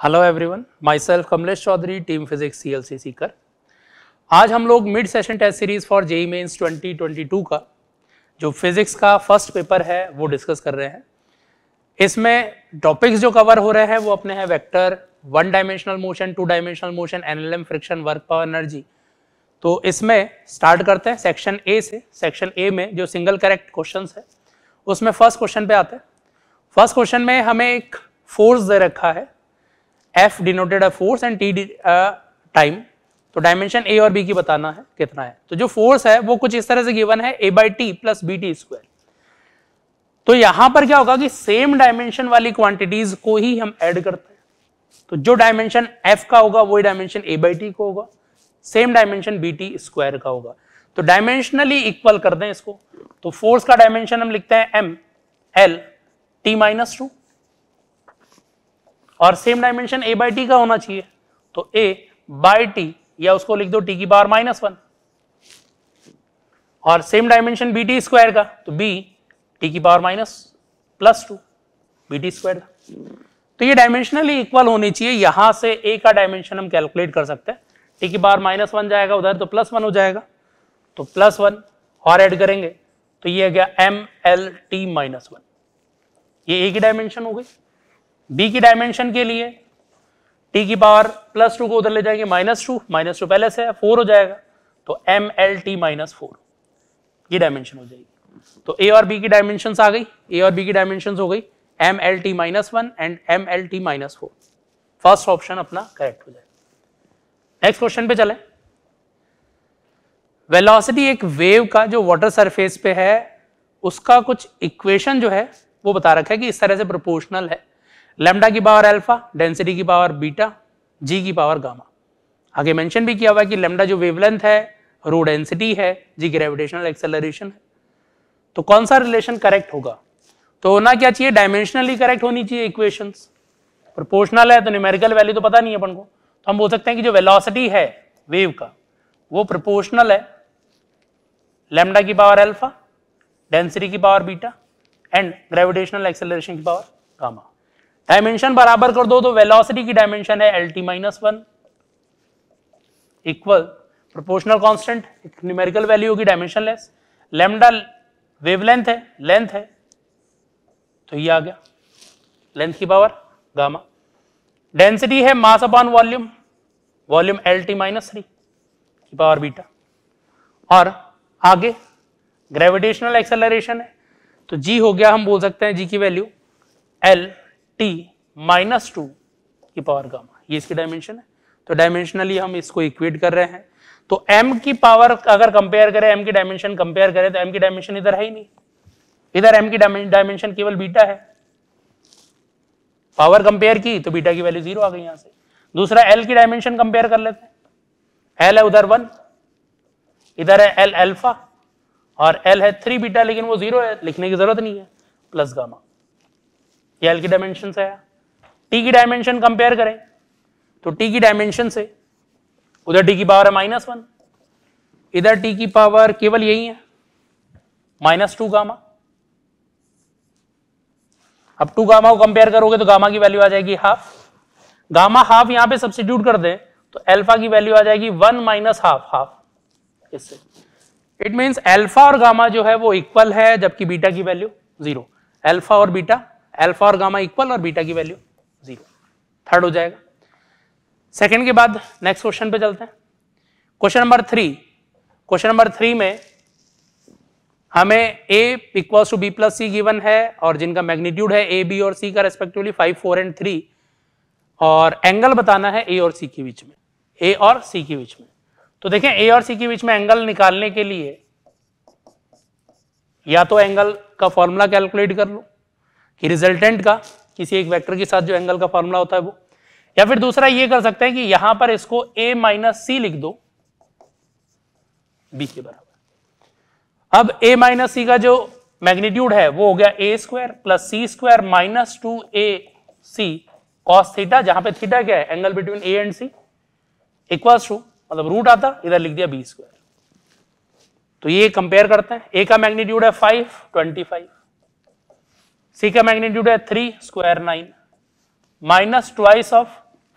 Hello everyone my self Kamlesh Chaudhary team physics C L C Sikar आज हम लोग mid session test series for JEE mains 2022 का, जो physics का first paper है, वो डिस्कस कर रहे हैं। इसमें टॉपिक्स जो कवर हो रहे हैं, वो अपने हैं vector one dimensional motion two dimensional motion NLM friction work power energy तो इसमें स्टार्ट करते हैं सेक्शन ए से। सेक्शन ए में जो सिंगल करेक्ट क्वेश्चन है, उसमें फ़र्स्ट क्वेश्चन पे आते हैं। फ़र्स्ट क्वेश्चन में हमें एक फोर्स दे रखा है F denoted a force and T time तो डायमेंशन ए और बी की बताना है, कितना है। तो जो फोर्स है, वो कुछ इस तरह से गिवन है A by T plus B T square तो यहाँ पर क्या होगा कि सेम डायमेंशन वाली क्वांटिटीज को ही हम ऐड करते हैं। तो जो डायमेंशन एफ़ का होगा, वही डायमेंशन ए बाई टी को होगा। Same dimension B T square का होगा। तो डायमेंशनली इक्वल कर दें इसको। तो फोर्स का डायमेंशन हम लिखते हैं M L T minus two और same dimension A by T का होना चाहिए। तो ए बाई टी या उसको लिख दो टी की पावर माइनस वन और same dimension B T square का तो बी टी की power minus plus two B T square का। तो ये डायमेंशनली इक्वल होनी चाहिए। यहाँ से ए का डायमेंशन हम कैलकुलेट कर सकते हैं। टी की पावर माइनस वन जाएगा, उधर तो प्लस वन हो जाएगा। तो प्लस वन और ऐड करेंगे तो ये आ गया M L T minus one ये ए की डायमेंशन हो गई। बी की डायमेंशन के लिए टी की पावर प्लस टू को उधर ले जाएँगे माइनस टू माइनस टू पहले से फोर हो जाएगा। तो M L T minus four ये डायमेंशन हो जाएगी। तो ए और बी की डायमेंशन आ गई। ए और बी की डायमेंशन हो गई। M L T minus one and M L T minus four first option अपना करेक्ट हो जाएगा नेक्स्ट क्वेश्चन पे चले। वेलोसिटी एक वेव का जो वाटर सरफेस पे है, उसका कुछ इक्वेशन जो है, वो बता रखा है कि इस तरह से प्रोपोर्शनल है। लेमडा की पावर अल्फ़ा डेंसिटी की पावर बीटा जी की पावर गामा आगे मेंशन भी किया हुआ है कि लेमडा जो वेवलेंथ है रो डेंसिटी है जी ग्रेविटेशनल एक्सेलरेशन है। तो कौन सा रिलेशन करेक्ट होगा? तो होना क्या चाहिए? डायमेंशनली करेक्ट होनी चाहिए इक्वेशंस प्रोपोर्शनल है तो न्यूमेरिकल वैल्यू तो पता नहीं है अपन को। तो हम बोल सकते हैं कि जो वेलोसिटी है वेव का, वो प्रोपोर्शनल है। लेमडा की पावर अल्फ़ा डेंसिटी की power beta and gravitational acceleration की पावर गामा डायमेंशन बराबर कर दो तो वेलोसिटी की डायमेंशन है L T minus one equal proportional constant numerical value होगी डायमेंशन लेस लेमडा वेवलेंथ है लेंथ है। तो ये आ गया। लेंथ की पावर गामा डेंसिटी है mass upon volume volume L T minus three की पावर बीटा और आगे ग्रेविटेशनल एक्सेलरेशन है। तो जी हो गया, हम बोल सकते हैं जी की value L T minus two की पावर गामा ये इसकी डायमेंशन है। तो डायमेंशनली हम इसको इक्वेट कर रहे हैं। तो m की पावर अगर कंपेयर करें, m की डायमेंशन कंपेयर करें तो m की डायमेंशन इधर है ही नहीं। इधर m की डायमेंशन केवल बीटा है। पावर कंपेयर की तो बीटा की वैल्यू ज़ीरो आ गई यहाँ से। दूसरा, l की डायमेंशन कंपेयर कर लेते हैं। L है उधर वन इधर है l अल्फ़ा और l है थ्री बीटा लेकिन वो ज़ीरो है। लिखने की ज़रूरत नहीं है। प्लस गामा एल की डायमेंशन से आया टी की डायमेंशन कंपेयर करें तो टी की डायमेंशन से उधर टी की पावर है माइनस वन इधर टी की पावर केवल यही है माइनस टू गामा अब टू गामा को कंपेयर करोगे तो गामा की वैल्यू आ जाएगी हाफ़ गामा हाफ़ यहाँ पे सब्सिट्यूट कर दें तो एल्फा की वैल्यू आ जाएगी वन माइनस हाफ़ हाफ़ इससे इट मीन्स एल्फा और गामा जो है वो इक्वल है जबकि बीटा की वैल्यू ज़ीरो एल्फा और बीटा एल्फा और गामा इक्वल और बीटा की वैल्यू ज़ीरो थर्ड हो जाएगा. सेकंड के बाद नेक्स्ट क्वेश्चन पे चलते हैं. Question number three question number three में हमें a equals to B plus C given है और जिनका मैग्नीट्यूड है ए बी और सी का respectively five four and three और एंगल बताना है ए और सी के बीच में. ए और सी के बीच में. तो देखें ए और सी के बीच में एंगल निकालने के लिए या तो एंगल का फॉर्मूला कैलकुलेट कर लो कि रिजल्टेंट का, किसी एक वेक्टर के साथ जो एंगल का फॉर्मूला होता है वो। या फिर दूसरा ये कर सकते हैं कि यहाँ पर इसको a माइनस सी लिख दो बी के बराबर। अब a माइनस सी का जो मैग्नीट्यूड है, वो हो गया A square plus C square minus two A C cos theta जहाँ पे थीटा क्या है? Angle between A and C equals to मतलब रूट आता, इधर लिख दिया बी स्क्वायर तो ये कंपेयर करते हैं। ए का मैग्नीट्यूड है फाइव ट्वेंटी फाइव सी का मैग्नीट्यूड है three square nine minus twice of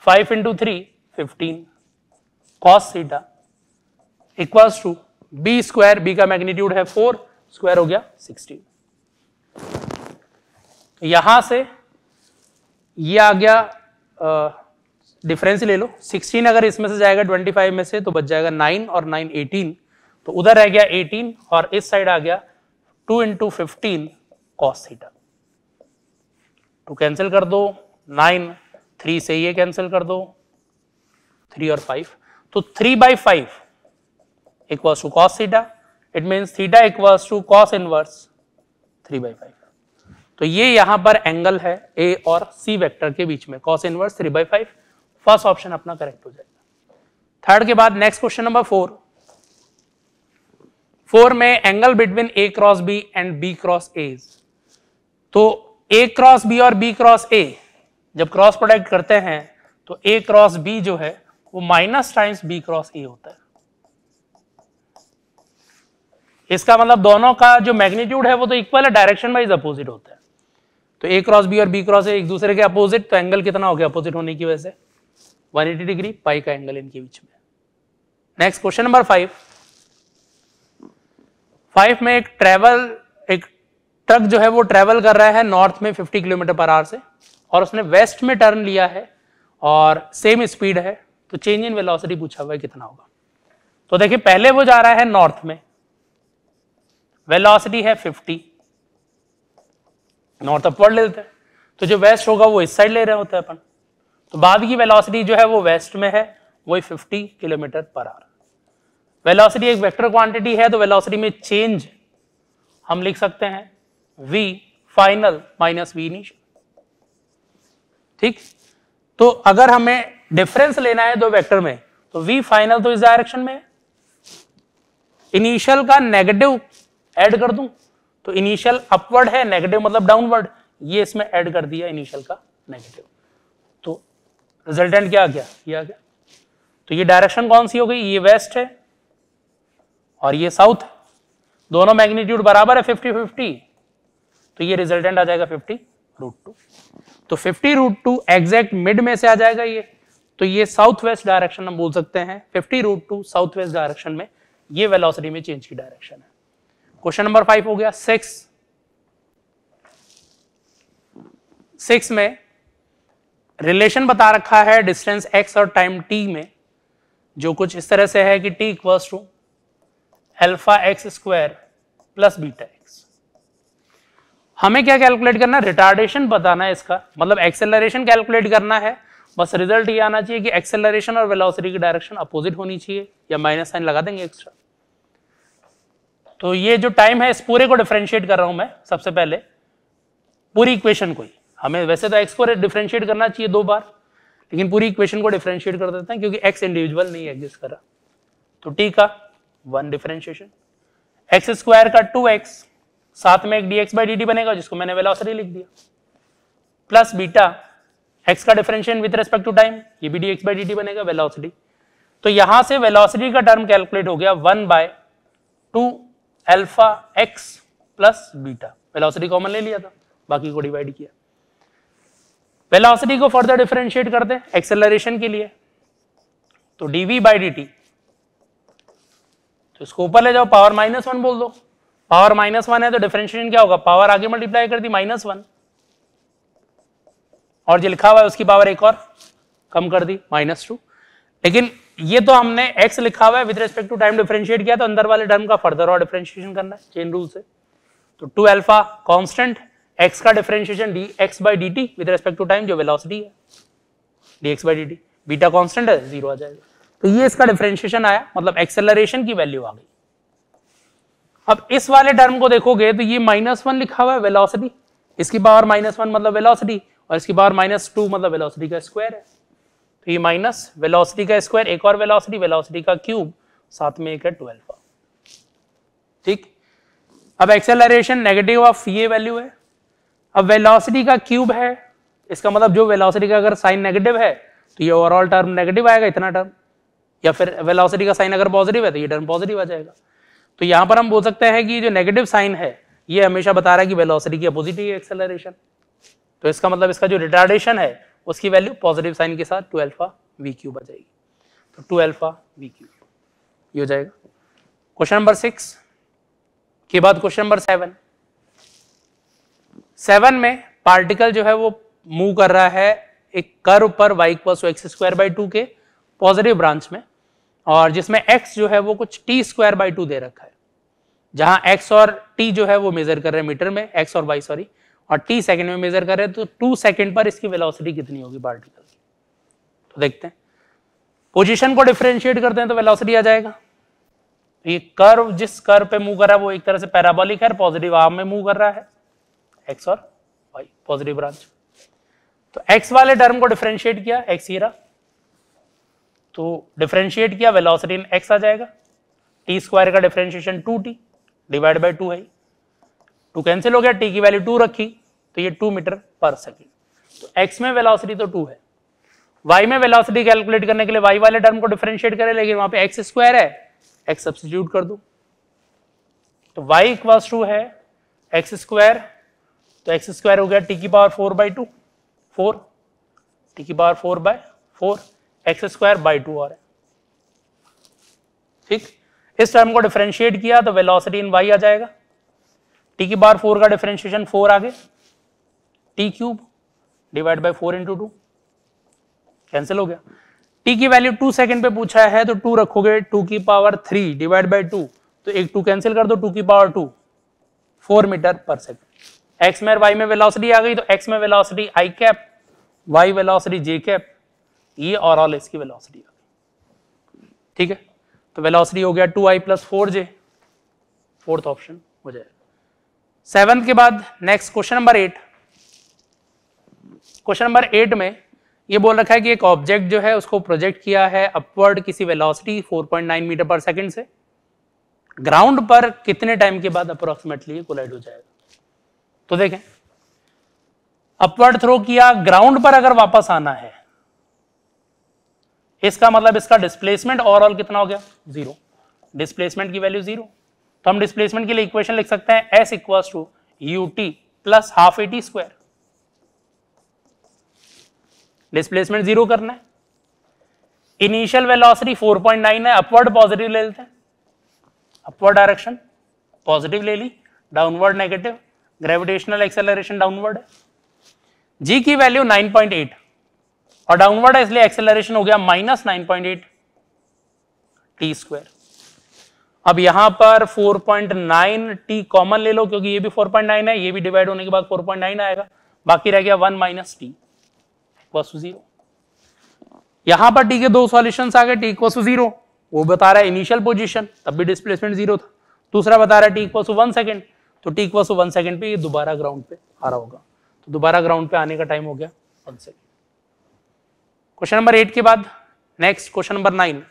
five into three fifteen cos theta equals to B square B का मैग्नीट्यूड है फोर स्क्वायर हो गया सिक्सटीन यहाँ से ये आ गया डिफरेंस ले लो। 16 अगर इसमें से जाएगा 25 में से तो बच जाएगा 9 और 9 18 तो उधर रह गया 18 और इस साइड आ गया 2 into fifteen cos theta two cancel कर दो। 9 3 से ये कैंसिल कर दो। थ्री और फाइव तो three by five equals to cos theta it means theta equals to cos inverse three by five तो ये यहाँ पर एंगल है ए और सी वेक्टर के बीच में। Cos inverse three by five first option अपना करेक्ट हो जाएगा। थर्ड के बाद next question number four four में angle between A cross B and B cross A तो ए क्रॉस बी और बी क्रॉस ए जब क्रॉस प्रोडक्ट करते हैं तो ए क्रॉस बी जो है, वो minus times B cross A होता है। इसका मतलब दोनों का जो मैग्नीट्यूड है, वो तो इक्वल है डायरेक्शन वाइज अपोजिट होता है। तो ए क्रॉस बी और बी क्रॉस ए एक दूसरे के अपोजिट तो एंगल कितना हो गया अपोजिट होने की वजह से? 180 डिग्री पाई का एंगल इनके बीच में। Next question number five five में एक ट्रेवल ट्रक जो है वो ट्रेवल कर रहा है नॉर्थ में 50 किलोमीटर पर आवर से, और उसने वेस्ट में टर्न लिया है, और सेम स्पीड है तो चेंज इन वेलोसिटी पूछा हुआ है कितना होगा। तो देखिए, पहले वो जा रहा है नॉर्थ में वेलोसिटी है 50 नॉर्थ अपवर्ड लेते हैं। तो जो वेस्ट होगा वो इस साइड ले रहे होते हैं अपन। तो बाद की वेलोसिटी जो है वो वेस्ट में है, वही 50 किलोमीटर पर आवर वेलोसिटी एक वेक्टर क्वांटिटी है तो वेलोसिटी में चेंज हम लिख सकते हैं। V final minus V initial ठीक? तो अगर हमें डिफरेंस लेना है दो वेक्टर में तो v फाइनल तो इस डायरेक्शन में इनिशियल का नेगेटिव ऐड कर दूँ तो इनिशियल अपवर्ड है नेगेटिव मतलब डाउनवर्ड ये इसमें ऐड कर दिया इनिशियल का नेगेटिव तो रिजल्टेंट क्या आ गया? ये आ गया। तो ये डायरेक्शन कौन सी हो गई? ये वेस्ट है और ये साउथ है। दोनों मैग्नीट्यूड बराबर है 50 50 तो ये रिजल्टेंट आ जाएगा 50 रूट टू तो 50 रूट टू एग्जैक्ट मिड में से आ जाएगा ये. तो ये साउथ वेस्ट डायरेक्शन हम बोल सकते हैं. 50 root two south west direction में ये वेलोसिटी में चेंज की डायरेक्शन है. क्वेश्चन नंबर फाइव हो गया. सिक्स सिक्स में रिलेशन बता रखा है डिस्टेंस एक्स और टाइम टी में, जो कुछ इस तरह से है कि T equals to alpha X square plus beta हमें क्या कैलकुलेट करना है? रिटार्डेशन बताना है इसका। मतलब एक्सेलरेशन कैलकुलेट करना है। बस रिज़ल्ट ये आना चाहिए कि एक्सेलरेशन और वेलोसिटी की डायरेक्शन अपोजिट होनी चाहिए या माइनस साइन लगा देंगे एक्स्ट्रा तो ये जो टाइम है, इस पूरे को डिफ्रेंशिएट कर रहा हूँ मैं सबसे पहले। पूरी इक्वेशन को ही। हमें वैसे तो एक्स को डिफ्रेंशिएट करना चाहिए दो बार, लेकिन पूरी इक्वेशन को डिफ्रेंशिएट कर देते हैं क्योंकि एक्स इंडिविजुअल नहीं एग्जिस्ट कर। रहा तो टी का वन डिफ्रेंशिएशन एक्स स्क्वायर का टू एक्स साथ में एक बाई डी टी बनेगा, जिसको मैंने वेलोसिटी लिख दिया। प्लस बीटा एक्स का differentiation with respect to time ये भी बाई डी टी बनेगा वेलोसिटी तो यहाँ से वेलोसिटी का टर्म कैलकुलेट हो गया one by two alpha X plus beta velocity common ले लिया था, बाकी को डिवाइड किया। वेलोसिटी को फर्दर डिफरेंशिएट करते हैं एक्सेलरेशन के लिए। तो बाई डी टी तो इसको ऊपर ले जाओ पावर माइनस वन बोल दो। पावर माइनस वन है तो डिफरेंशिएशन क्या होगा? पावर आगे मल्टीप्लाई कर दी माइनस वन और जो लिखा हुआ है उसकी पावर एक और कम कर दी माइनस टू लेकिन ये तो हमने x लिखा हुआ है with respect to time differentiate किया तो अंदर वाले टर्म का फर्दर और डिफरेंशिएशन करना है चेन रूल से. तो टू अल्फ़ा कॉन्स्टेंट एक्स का differentiation D X by D T with respect to time जो वेलोसिटी है. D X by D T beta constant है ज़ीरो आ जाएगा. तो ये इसका डिफरेंशिएशन आया मतलब एक्सेलरेशन की वैल्यू आ गई. अब इस वाले टर्म को देखोगे तो ये माइनस वन लिखा हुआ है वेलोसिटी इसकी पावर माइनस वन मतलब वेलोसिटी और इसकी पावर माइनस टू मतलब वेलोसिटी का स्क्वायर है। तो ये माइनस वेलोसिटी का स्क्वायर एक और वेलोसिटी वेलोसिटी का क्यूब साथ में एक है ट्वेल्व ठीक? अब एक्सेलरेशन नेगेटिव ऑफ़ ये वैल्यू है। अब वेलोसिटी का क्यूब है, इसका मतलब जो वेलोसिटी का अगर साइन नेगेटिव है तो ये ओवरऑल टर्म नेगेटिव आएगा, इतना टर्म या फिर वेलोसिटी का साइन अगर पॉजिटिव है तो ये टर्म पॉजिटिव आ जाएगा। तो यहाँ पर हम बोल सकते हैं कि जो नेगेटिव साइन है, ये हमेशा बता रहा है कि वेलोसिटी की अपोजिट ही एक्सेलरेशन तो इसका मतलब इसका जो रिटार्डेशन है, उसकी वैल्यू पॉजिटिव साइन के साथ टू एल्फा वी क्यूब आ जाएगी। तो टू अल्फ़ा वी क्यूब ये हो जाएगा। क्वेश्चन नंबर सिक्स के बाद क्वेश्चन नंबर सेवन सेवन में पार्टिकल जो है वो मूव कर रहा है एक कर्व पर Y equal X square by two के पॉजिटिव ब्रांच में। और जिसमें x जो है वो कुछ टी स्क्वायर बाई टू दे रखा है। जहाँ x और t जो है वो मेजर कर रहे हैं मीटर में, x और y सॉरी और t सेकंड में मेजर कर रहे हैं तो टू सेकंड पर इसकी वेलोसिटी कितनी होगी पार्टिकल तो देखते हैं। पोजीशन को डिफरेंशिएट करते हैं तो वेलोसिटी आ जाएगा। ये कर्व जिस कर्व पे मूव कर रहा है, वो एक तरह से पैराबोलिक है पॉजिटिव आर्म में मूव कर रहा है। एक्स और वाई पॉजिटिव ब्रांच तो एक्स वाले टर्म को डिफरेंशिएट किया एक्स ही रहा। तो डिफरेंशिएट किया वेलोसिटी इन एक्स आ जाएगा। टी स्क्वायर का differentiation two T divide by two है टू कैंसिल हो गया टी की वैल्यू टू रखी तो ये टू मीटर पर सेकेंड तो एक्स में वेलोसिटी तो टू है। वाई में वेलोसिटी कैलकुलेट करने के लिए वाई वाले टर्म को डिफरेंशिएट करें, लेकिन वहाँ पे एक्स स्क्वायर है एक्स सब्सिट्यूट कर दो। तो वाई इक्वल्स टू है एक्स स्क्वायर तो एक्स स्क्वायर हो गया टी की power four by two four T की power four by four X square by two आ रहा है। ठीक? इस टर्म को डिफरेंशिएट किया तो वेलोसिटी इन वाई आ जाएगा। टी की बार फोर का डिफरेंशिएशन फोर आगे। T cube divide by four into two cancel हो गया। टी की वैल्यू टू सेकंड पे पूछा है तो टू रखोगे। टू की power three divide by two तो एक टू कैंसिल कर दो टू की power two four metre per second X में वाई में वेलोसिटी आ गई तो एक्स में velocity I cap Y velocity J cap ये और ऑल इसकी वेलोसिटी गई। ठीक है? तो वेलोसिटी हो गया two I plus four J fourth option हो जाएगा। सेवन के बाद next question number eight question number eight में ये बोल रखा है कि एक ऑब्जेक्ट जो है उसको प्रोजेक्ट किया है अपवर्ड किसी वेलोसिटी 4.9 मीटर पर सेकंड से। ग्राउंड पर कितने टाइम के बाद अप्रोक्सीमेटली कोलाइड हो जाएगा? तो देखें। अपवर्ड थ्रो किया ग्राउंड पर अगर वापस आना है इसका मतलब इसका डिस्प्लेसमेंट ओवरऑल कितना हो गया? ज़ीरो डिस्प्लेसमेंट की वैल्यू ज़ीरो तो हम डिस्प्लेसमेंट के लिए इक्वेशन लिख सकते हैं S equal to U T plus half A T square displacement zero करना है। इनिशियल वेलोसिटी 4.9 है अपवर्ड पॉजिटिव ले लेते हैं। अपवर्ड डायरेक्शन पॉजिटिव ले ली downward negative gravitational acceleration downward है। जी की वैल्यू 9.8 और डाउनवर्ड है, इसलिए एक्सेलरेशन हो गया minus nine point eight T square अब यहाँ पर 4.9 टी कॉमन ले लो, क्योंकि ये भी 4.9 है, ये भी डिवाइड होने के बाद 4.9 आएगा। बाकी रह गया one minus T equals zero यहाँ पर टी के दो सॉल्यूशन आ गए टी इक्वस ज़ीरो वो बता रहा है इनिशियल पोजीशन तब भी डिस्प्लेसमेंट ज़ीरो था। दूसरा बता रहा है टी इक्वस वन सेकेंड तो टी इक्वस वन सेकेंड पे ये दोबारा ग्राउंड पे आ रहा होगा। तो दोबारा ग्राउंड पे आने का टाइम हो गया one second question number eight के बाद नेक्स्ट क्वेश्चन नंबर नाइन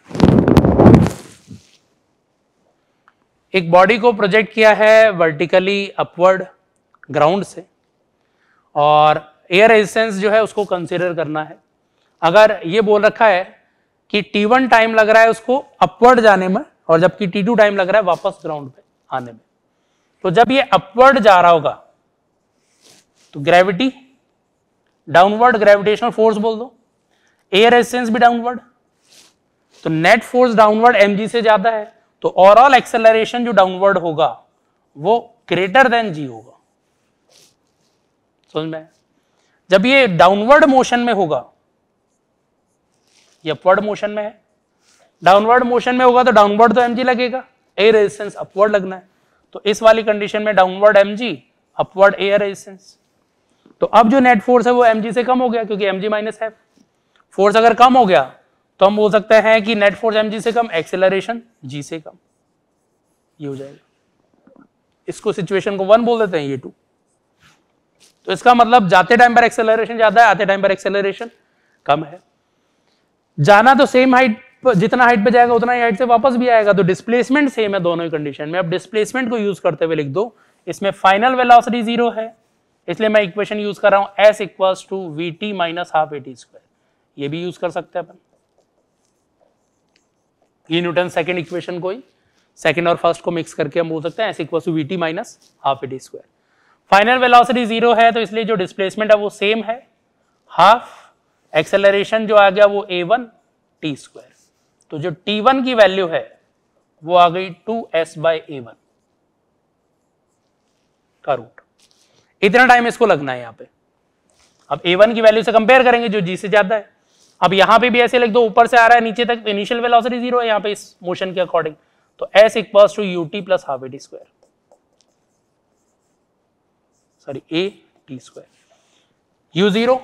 एक बॉडी को प्रोजेक्ट किया है वर्टिकली अपवर्ड ग्राउंड से और एयर रेजिस्टेंस जो है उसको कंसिडर करना है। अगर ये बोल रखा है कि T1 टाइम लग रहा है उसको अपवर्ड जाने में और जबकि T2 टाइम लग रहा है वापस ग्राउंड पे आने में। तो जब ये अपवर्ड जा रहा होगा तो ग्रेविटी डाउनवर्ड ग्रेविटेशनल फोर्स बोल दो। एयर रेजिस्टेंस भी डाउनवर्ड तो नेट फोर्स डाउनवर्ड एम से ज़्यादा है तो ओवरऑल एक्सेलरेशन जो डाउनवर्ड होगा, वो ग्रेटर देन जी होगा। समझ में जब ये डाउनवर्ड मोशन में होगा, ये अपवर्ड मोशन में है डाउनवर्ड मोशन में होगा तो डाउनवर्ड तो एम लगेगा एयर रेजिस्टेंस अपवर्ड लगना है तो इस वाली कंडीशन में downward M upward air resistance तो अब जो नेट फोर्स है वो एम से कम हो गया, क्योंकि एम जी माइनस है। फोर्स अगर कम हो गया तो हम बोल सकते हैं कि नेट फोर्स एम जी से कम एक्सेलरेशन जी से कम। ये हो जाएगा। इसको सिचुएशन को वन बोल देते हैं ये टू तो इसका मतलब जाते टाइम पर एक्सेलरेशन ज़्यादा है, आते टाइम पर एक्सेलरेशन कम है। जाना तो सेम हाइट जितना हाइट पे जाएगा, उतना ही हाइट से वापस भी आएगा। तो डिस्प्लेसमेंट सेम है दोनों ही कंडीशन में। अब डिस्प्लेसमेंट को यूज़ करते हुए लिख दो। इसमें फाइनल वेलोसिटी ज़ीरो है। इसलिए मैं इक्वेशन यूज़ कर रहा हूँ S equals to V T minus half A T square ये भी यूज़ कर सकते हैं अपन। ये न्यूटन सेकेंड इक्वेशन को ही सेकेंड और फ़र्स्ट को मिक्स करके हम बोल सकते हैं S equal to V T minus half A T square final velocity zero है तो इसलिए जो डिस्प्लेसमेंट है वो सेम है। हाफ़ एक्सेलरेशन जो आ गया वो ए वन टी स्क्वायर तो जो टी वन की वैल्यू है, वो आ गई two S by A one का रूट इतना टाइम इसको लगना है यहाँ पे। अब ए वन की वैल्यू से कंपेयर करेंगे, जो जी से ज़्यादा है। अब यहाँ पे भी ऐसे लिख दो ऊपर से आ रहा है, नीचे तक इनिशियल वेलोसिटी ज़ीरो है, यहाँ पे इस मोशन के अकॉर्डिंग तो S equals to U T plus half A T square sorry A T square U zero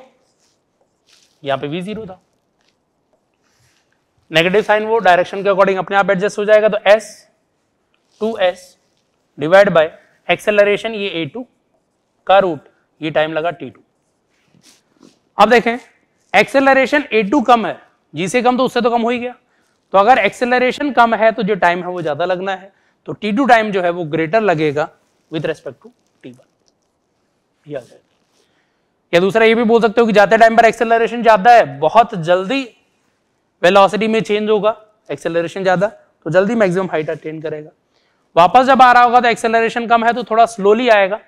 यहाँ पे वी ज़ीरो था. नेगेटिव साइन वो डायरेक्शन के अकॉर्डिंग अपने आप एडजस्ट हो जाएगा तो S two S divide by acceleration ये ए टू का रूट ये टाइम लगा टी टू अब देखें एक्सेलरेशन ए टू कम है। जी से कम तो उससे तो कम हो ही गया। तो अगर एक्सेलरेशन कम है तो जो टाइम है वो ज़्यादा लगना है। तो टी टू टाइम जो है वो ग्रेटर लगेगा with respect to T one या दूसरा ये भी बोल सकते हो कि जाते टाइम पर एक्सेलरेशन ज़्यादा है, बहुत जल्दी वेलोसिटी में चेंज होगा एक्सेलरेशन ज़्यादा तो जल्दी मैक्सिमम हाइट अटेन करेगा। वापस जब आ रहा होगा तो एक्सेलरेशन कम है तो थोड़ा स्लोली आएगा।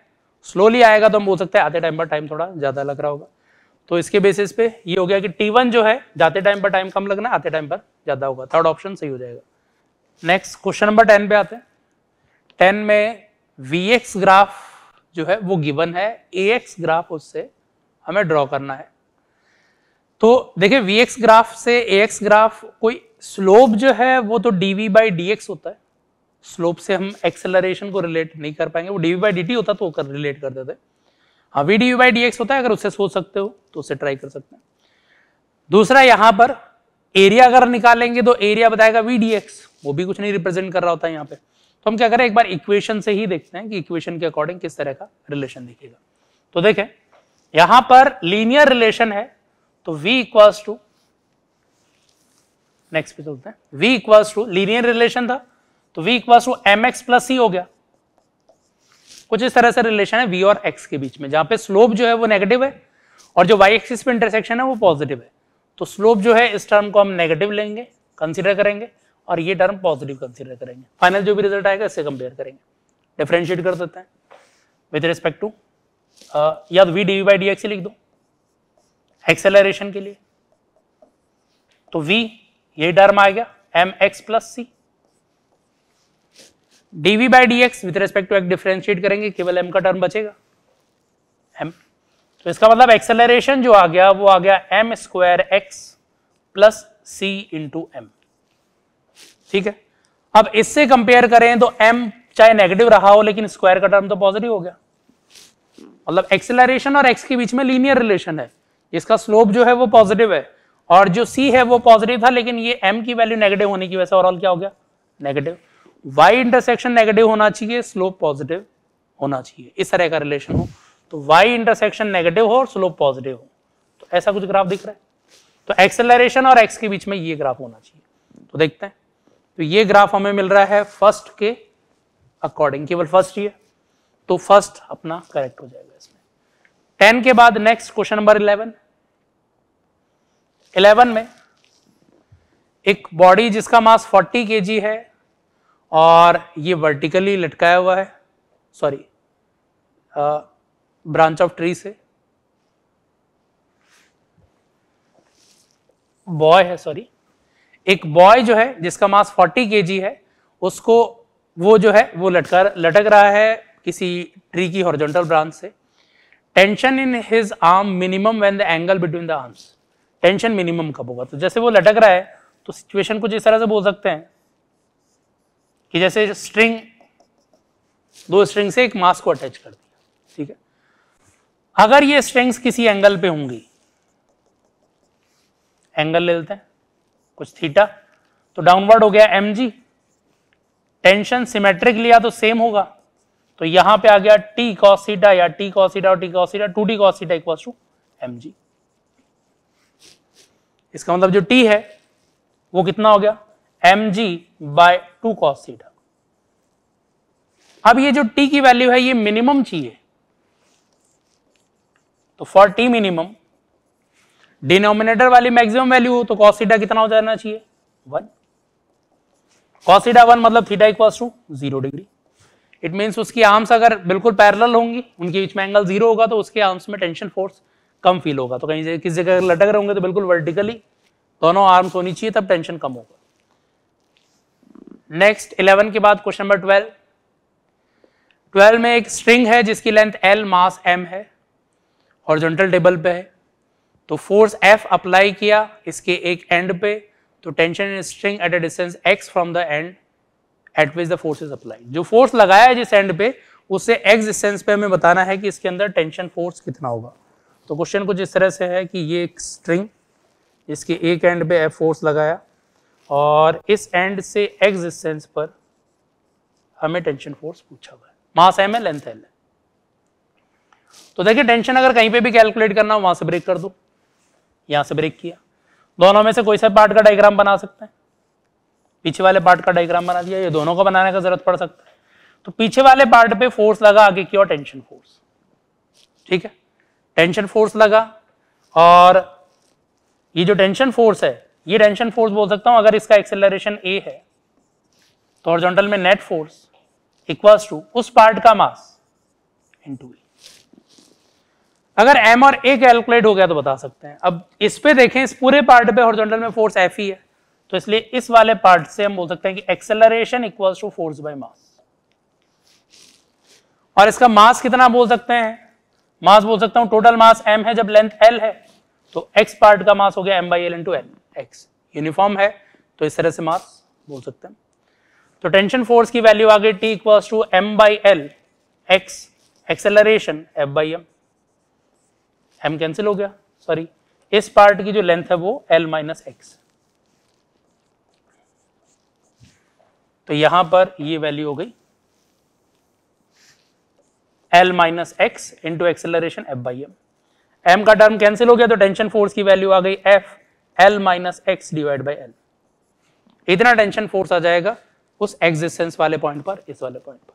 स्लोली आएगा तो हम बोल सकते हैं आते टाइम पर टाइम थोड़ा ज़्यादा लग रहा होगा। तो इसके बेसिस पे ये हो गया कि T1 जो है, जाते टाइम पर टाइम कम लगना, आते टाइम पर ज़्यादा होगा। थर्ड ऑप्शन सही हो जाएगा। नेक्स्ट क्वेश्चन नंबर टेन पे आते हैं। टेन में Vx ग्राफ जो है, वो गिवन है। Ax ग्राफ उससे हमें ड्रॉ करना है। तो देखिए Vx ग्राफ से Ax ग्राफ कोई स्लोप जो है, वो तो dv बाई डी होता है। स्लोप से हम एक्सेलरेशन को रिलेट नहीं कर पाएँगे। वो dv बाई डी होता तो कर रिलेट कर देते। हाँ V D by D X होता है, अगर उससे सोच सकते हो तो उसे ट्राई कर सकते हैं। दूसरा, यहाँ पर एरिया अगर निकालेंगे तो एरिया बताएगा वी डी एक्स वो भी कुछ नहीं रिप्रेजेंट कर रहा होता है यहाँ पे। तो हम क्या करें, एक बार इक्वेशन से ही देखते हैं कि इक्वेशन के अकॉर्डिंग किस तरह का रिलेशन दिखेगा। तो देखें, यहाँ पर लीनियर रिलेशन है तो v इक्वल्स टू नेक्स्ट पे चलते हैं। V equals to linear relation था तो v equals to M X plus C हो गया। कुछ इस तरह से रिलेशन है वी और एक्स के बीच में। जहाँ पे स्लोप जो है वो नेगेटिव है और जो वाई एक्सिस पे इंटरसेक्शन है वो पॉजिटिव है। तो स्लोप जो है, इस टर्म को हम नेगेटिव लेंगे कंसिडर करेंगे और ये टर्म पॉजिटिव कंसिडर करेंगे। फाइनल जो भी रिज़ल्ट आएगा, इससे कंपेयर करेंगे। डिफ्रेंशिएट कर देते हैं। विद रिस्पेक्ट टू या V D by D X लिख दो। एक्सेलरेशन के लिए। तो v ये टर्म आ गया M X plus C D V by D X with respect to X differentiate करेंगे, केवल एम का टर्म बचेगा। एम तो इसका मतलब एक्सेलरेशन जो आ गया, वो आ गया M square X plus C into M ठीक है? अब इससे कंपेयर करें तो एम चाहे नेगेटिव रहा हो, लेकिन स्क्वायर का टर्म तो पॉजिटिव हो गया। मतलब एक्सेलरेशन और एक्स के बीच में लीनियर रिलेशन है। इसका स्लोप जो है वो पॉजिटिव है। और जो सी है वो पॉजिटिव था, लेकिन ये एम की वैल्यू नेगेटिव होने की वजह से ओवरऑल क्या हो गया? नेगेटिव वाई इंटरसेक्शन नेगेटिव होना चाहिए स्लोप पॉजिटिव होना चाहिए। इस तरह का रिलेशन हो। तो वाई इंटरसेक्शन नेगेटिव हो और स्लोप पॉजिटिव हो। तो ऐसा कुछ ग्राफ दिख रहा है? तो एक्सेलरेशन और एक्स के बीच में ये ग्राफ होना चाहिए। तो देखते हैं। तो ये ग्राफ हमें मिल रहा है फ़र्स्ट के अकॉर्डिंग केवल फ़र्स्ट है तो फ़र्स्ट अपना करेक्ट हो जाएगा इसमें। टेन के बाद next question number eleven eleven में एक बॉडी जिसका मास 40 केजी है और ये वर्टिकली लटकाया हुआ है सॉरी ब्रांच ऑफ़ ट्री से। बॉय है सॉरी एक बॉय जो है, जिसका मास 40 केजी है, उसको वो जो है, वो लटका, लटक रहा है किसी ट्री की हॉरिजॉन्टल ब्रांच से। Tension in his arm minimum when the angle between the arms tension minimum कब होगा? तो जैसे वो लटक रहा है तो सिचुएशन कुछ इस तरह से बोल सकते हैं। कि जैसे स्ट्रिंग दो स्ट्रिंग से एक मास को अटैच कर दिया ठीक है? अगर ये स्ट्रिंग्स किसी एंगल पे होंगी एंगल ले लेते हैं, कुछ थीटा तो डाउनवर्ड हो गया एम जी टेंशन सिमेट्रिक लिया तो सेम होगा तो यहाँ पे आ गया टी कॉसीटा या टी कॉसीटा और T cos theta two T cos theta equal to M G इसका मतलब जो टी है, वो कितना हो गया? M G by two cos theta अब ये जो टी की वैल्यू है, ये मिनिमम चाहिए तो फॉर टी मिनिमम डिनोमिनेटर वाली मैक्सिमम वैल्यू हो तो कॉस थीटा कितना हो जाना चाहिए? वन कॉस थीटा वन मतलब theta equals to zero degree it means उसकी आर्म्स अगर बिल्कुल पैरेलल होंगी, उनके बीच में एंगल ज़ीरो होगा तो उसके आर्म्स में टेंशन फोर्स कम फील होगा। तो कहीं किसी जगह लटक रहे होंगे तो बिल्कुल वर्टिकली दोनों आर्म्स होनी चाहिए, तब टेंशन कम होगा। नेक्स्ट इलेवन के बाद क्वेश्चन नंबर ट्वेल्व ट्वेल्व में एक स्ट्रिंग है जिसकी लेंथ एल मास एम है हॉरिजॉन्टल टेबल पे है. तो फोर्स एफ़ अप्लाई किया इसके एक एंड पे तो tension in string at a distance x from the end at which the force is apply जो फोर्स लगाया है जिस एंड पे, उससे एक्स डिस्टेंस पे हमें बताना है कि इसके अंदर टेंशन फोर्स कितना होगा. तो क्वेश्चन कुछ इस तरह से है कि ये एक स्ट्रिंग इसके एक एंड पे एफ़ फोर्स लगाया. और इस एंड से एक्स डिस्टेंस पर हमें टेंशन फोर्स पूछा हुआ है। मास एम है लेंथ एल है। तो देखिए टेंशन अगर कहीं पे भी कैलकुलेट करना हो, वहाँ से ब्रेक कर दो। यहाँ से ब्रेक किया। दोनों में से कोई सा पार्ट का डायग्राम बना सकते हैं। पीछे वाले पार्ट का डायग्राम बना दिया, ये दोनों को बनाने का ज़रूरत पड़ सकता है। तो पीछे वाले पार्ट पे फोर्स लगा, आगे की और टेंशन फोर्स ठीक है? टेंशन फोर्स लगा और ये जो टेंशन फोर्स है ये टेंशन फोर्स बोल सकता हूँ, अगर इसका एक्सेलरेशन ए है तो हॉरिजॉन्टल में नेट फोर्स इक्वल्स टू उस पार्ट का मास इनटू ई अगर एम और ए कैलकुलेट हो गया तो बता सकते हैं। अब इस पे देखें, इस पूरे पार्ट पे हॉरिजॉन्टल में फोर्स एफ़ ही है तो इसलिए इस वाले पार्ट से हम बोल सकते हैं कि acceleration equals to force by mass और इसका मास कितना बोल सकते हैं? मास बोल सकता हूँ टोटल मास एम है जब लेंथ एल है तो एक्स पार्ट का मास हो गया M by L into L x uniform है तो इस तरह से मास बोल सकते हैं। तो टेंशन फोर्स की वैल्यू आ गई T equals to M by L x acceleration F by M M cancel हो गया सॉरी इस पार्ट की जो लेंथ है वो एल माइनस एक्स तो यहाँ पर ये वैल्यू हो गई L minus x into acceleration F by M M का टर्म कैंसिल हो गया तो टेंशन फोर्स की वैल्यू आ गई F L minus x divide by L इतना टेंशन फोर्स आ जाएगा उस एक्सिस्टेंस वाले पॉइंट पर, इस वाले पॉइंट पर।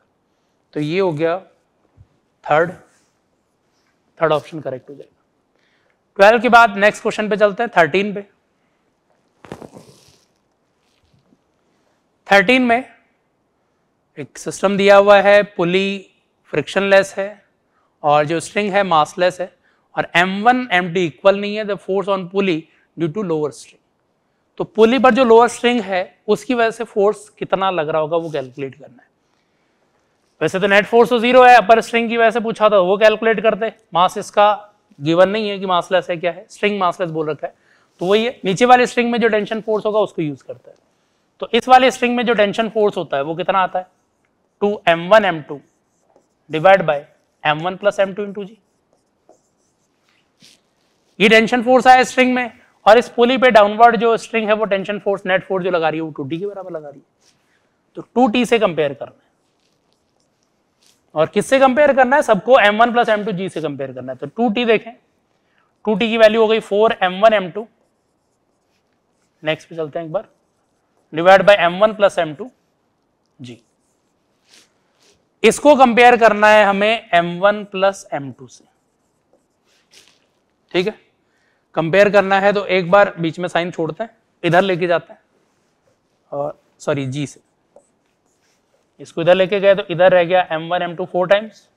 तो ये हो गया थर्ड थर्ड ऑप्शन करेक्ट हो जाएगा। ट्वेल्व के बाद नेक्स्ट क्वेश्चन पे चलते हैं थर्टीन पे। थर्टीन में एक सिस्टम दिया हुआ है पुली फ्रिक्शनलेस है और जो स्ट्रिंग है मासलेस है और M1 M2 इक्वल नहीं है the force on pulley due to lower string तो पुली पर जो लोअर स्ट्रिंग है, उसकी वजह से फोर्स कितना लग रहा होगा वो कैलकुलेट करना है। वैसे तो नेट फोर्स तो ज़ीरो है अपर स्ट्रिंग की वजह से पूछा था, वो कैलकुलेट करते। मास इसका गिवन नहीं है कि मासलेस है क्या है स्ट्रिंग मासलेस बोल रखा है। तो वही है, नीचे वाले स्ट्रिंग में जो टेंशन फोर्स होगा, उसको यूज़ करता है। तो इस वाले स्ट्रिंग में जो टेंशन फोर्स होता है, वो कितना आता है? Two M one M two divide by M one plus M two into g ये टेंशन फोर्स आया स्ट्रिंग में और इस पुली पे डाउनवर्ड जो स्ट्रिंग है, वो टेंशन फोर्स नेट फोर्स जो लगा रही है, वो टू के बराबर लगा रही है। तो टू टी से कंपेयर करना है। और किससे कंपेयर करना है? सबको M one plus M two g से कंपेयर करना है। तो टू टी देखें। टी की वैल्यू हो गई four M one M two next पे चलते हैं एक बार। Divide by M one plus M two g. इसको कंपेयर करना है हमें M one plus M two से। ठीक है? कंपेयर करना है तो एक बार बीच में साइन छोड़ते हैं, इधर लेके जाते हैं। और सॉरी जी से। इसको इधर लेके गए तो इधर रह गया M one M two four times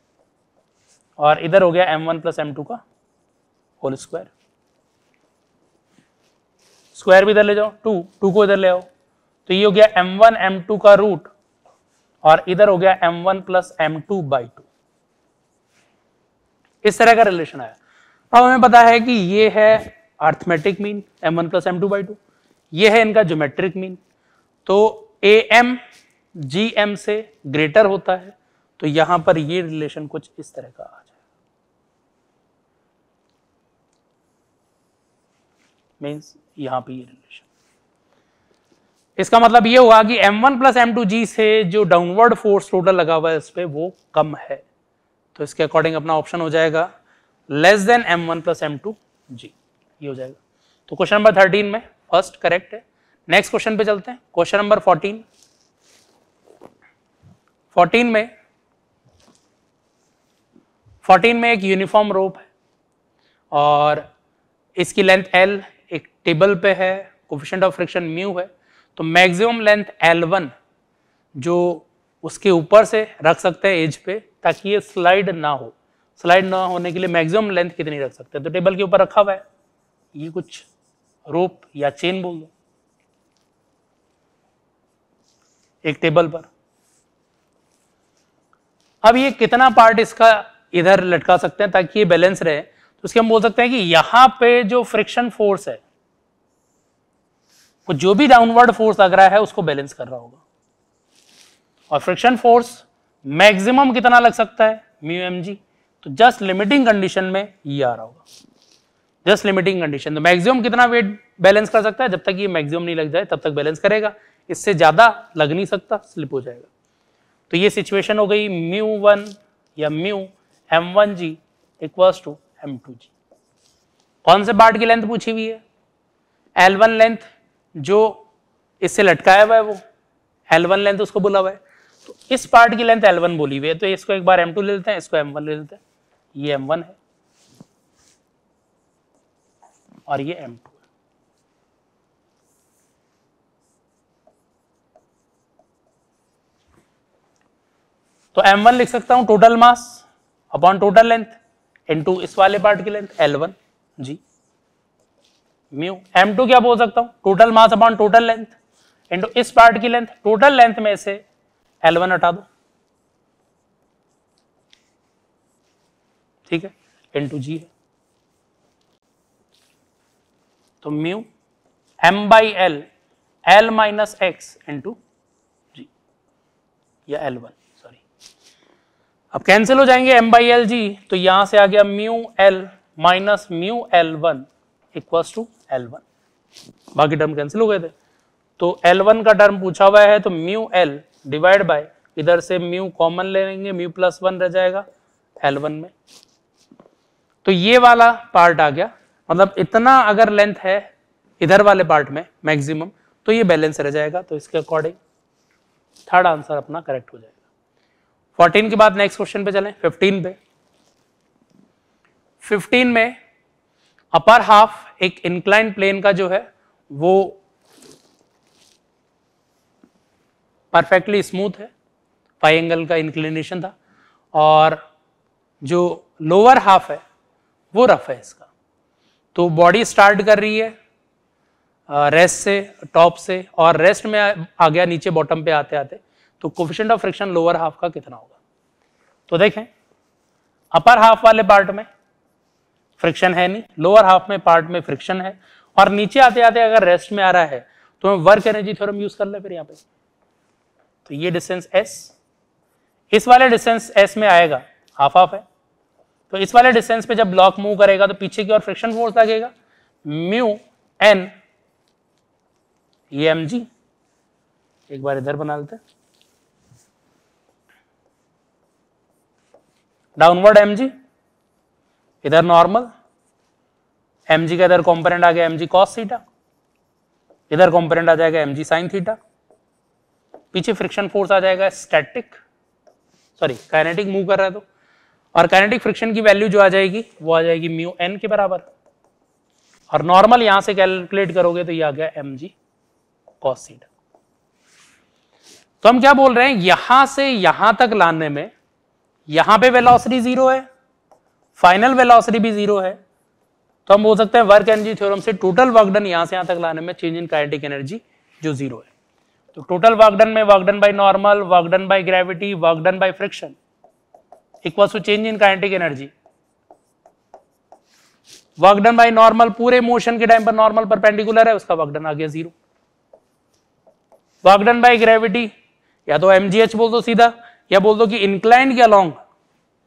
और इधर हो गया M one plus M two का होल स्क्वायर स्क्वायर भी इधर ले जाओ टू टू को इधर ले आओ। तो ये हो गया एम वन एम टू का रूट और इधर हो गया M one plus M two by two इस तरह का रिलेशन आया। अब हमें पता है कि ये है arithmetic mean M one plus M two by two ये है इनका ज्योमेट्रिक मीन तो ए एम जी एम से ग्रेटर होता है तो यहाँ पर ये रिलेशन कुछ इस तरह का आ जाए मीन्स यहाँ पे ये रिलेशन इसका मतलब ये हुआ कि m1 one plus M two g से जो डाउनवर्ड फोर्स टोटल लगा हुआ है, इस पर वो कम है. तो इसके अकॉर्डिंग अपना ऑप्शन हो जाएगा. Less than M one plus M two g, ये हो जाएगा। तो क्वेश्चन नंबर थर्टीन में फ़र्स्ट करेक्ट है। नेक्स्ट क्वेश्चन पे चलते हैं। क्वेश्चन नंबर फोर्टीन फोर्टीन में फोर्टीन में एक यूनिफॉर्म रोप है और इसकी लेंथ एल एक टेबल पे है कोफिशिएंट ऑफ़ फ्रिक्शन म्यू है। तो मैक्सिमम लेंथ एल वन जो उसके ऊपर से रख सकते हैं एज पे, ताकि ये स्लाइड ना हो। स्लाइड ना होने के लिए मैक्सिमम लेंथ कितनी रख सकते हैं? तो टेबल के ऊपर रखा हुआ है। ये कुछ रोप या चेन बोल दो। एक टेबल पर। अब ये कितना पार्ट इसका इधर लटका सकते हैं ताकि ये बैलेंस रहे? तो उसके हम बोल सकते हैं कि यहाँ पे जो फ्रिक्शन फोर्स है, वो जो भी डाउनवर्ड फोर्स लग रहा है, उसको बैलेंस कर रहा होगा। और फ्रिक्शन फोर्स मैक्सिमम कितना लग सकता है? म्यू एम जी तो जस्ट लिमिटिंग कंडीशन में ये आ रहा होगा। जस्ट लिमिटिंग कंडीशन तो मैक्सिमम कितना वेट बैलेंस कर सकता है? जब तक ये मैक्सिमम नहीं लग जाए, तब तक बैलेंस करेगा। इससे ज़्यादा लग नहीं सकता स्लिप हो जाएगा। तो ये सिचुएशन हो गई म्यू वन या mu M one g equals to M two g कौन से पार्ट की लेंथ पूछी हुई है? एल वन लेंथ जो इससे लटकाया हुआ है वो। एल वन लेंथ उसको बोला हुआ है। तो इस पार्ट की लेंथ एल वन बोली हुई है तो इसको एक बार एम टू ले लेते हैं, इसको एम वन ले लेते हैं। ये एम वन है और ये एम टू तो m1 लिख सकता हूँ total mass upon total length into इस वाले पार्ट की लेंथ L1 जी। म्यू m2 क्या बोल सकता हूँ? Total mass upon total length into इस पार्ट की लेंथ टोटल लेंथ में से L1 हटा दो। ठीक है? इनटू जी है। तो mu m by L L minus x into g या एल वन सॉरी अब कैंसिल हो जाएँगे एम बाई एल जी तो यहाँ से आ गया mu L minus mu L one equals to L one बाकी टर्म कैंसिल हो गए थे। तो एल वन का टर्म पूछा हुआ है तो म्यू एल डिवाइड बाय, इधर से म्यू कॉमन ले लेंगे म्यू प्लस वन रह जाएगा एल वन में। तो ये वाला पार्ट आ गया। मतलब इतना अगर लेंथ है इधर वाले पार्ट में मैक्सिमम तो ये बैलेंस रह जाएगा तो इसके अकॉर्डिंग थर्ड आंसर अपना करेक्ट हो जाएगा। फोर्टीन के बाद नेक्स्ट क्वेश्चन पे चलें। फिफ्टीन पे। फिफ्टीन में अपर हाफ़ एक इंक्लाइन प्लेन का जो है, वो परफेक्टली स्मूथ है फाइव एंगल का इंक्लिनेशन था, और जो लोअर हाफ़ है, वो रफ है इसका। तो बॉडी स्टार्ट कर रही है रेस्ट से टॉप से, और रेस्ट में आ गया नीचे बॉटम पे आते आते तो coefficient of friction lower half का कितना होगा? तो देखें अपर हाफ़ वाले पार्ट में फ्रिक्शन है नहीं लोअर हाफ़ में पार्ट में फ्रिक्शन है, और नीचे आते आते अगर रेस्ट में आ रहा है तो मैं वर्क एनर्जी थ्योरम यूज़ कर ले फिर यहाँ पे। तो ये डिस्टेंस एस इस वाले डिस्टेंस एस में आएगा हाफ़ हाफ़ है। तो इस वाले डिस्टेंस पे जब ब्लॉक मूव करेगा तो पीछे की ओर फ्रिक्शन फोर्स लगेगा। म्यू एन ये एम जी एक बार इधर बना लेते डाउनवर्ड एम जी इधर नॉर्मल एम जी का इधर कॉम्पोनेंट आ गया एम जी कॉस थीटा इधर कॉम्पोनेंट आ जाएगा एम जी साइन थीटा पीछे फ्रिक्शन फोर्स आ जाएगा स्टैटिक सॉरी काइनेटिक मूव कर रहा है तो। और काइनेटिक फ्रिक्शन की वैल्यू जो आ जाएगी, वो आ जाएगी म्यू एन के बराबर। और नॉर्मल यहाँ से कैलकुलेट करोगे तो ये आ गया एम जी कॉस थीटा तो हम क्या बोल रहे हैं? यहाँ से यहाँ तक लाने में, यहाँ पे वेलोसिटी ज़ीरो है फाइनल वेलोसिटी भी ज़ीरो है। तो हम बोल सकते हैं वर्क एनर्जी थ्योरम से टोटल वर्क डन यहाँ से यहाँ तक लाने में चेंज इन काइनेटिक एनर्जी जो ज़ीरो है। तो टोटल वर्क डन में work done by normal work done by gravity work done by friction equals to change in kinetic energy work done by normal पूरे मोशन के time पर normal perpendicular है, उसका work done आ गया zero work done by gravity या तो MGH बोल दो सीधा, या बोल दो कि इंक्लाइंड के अलोंग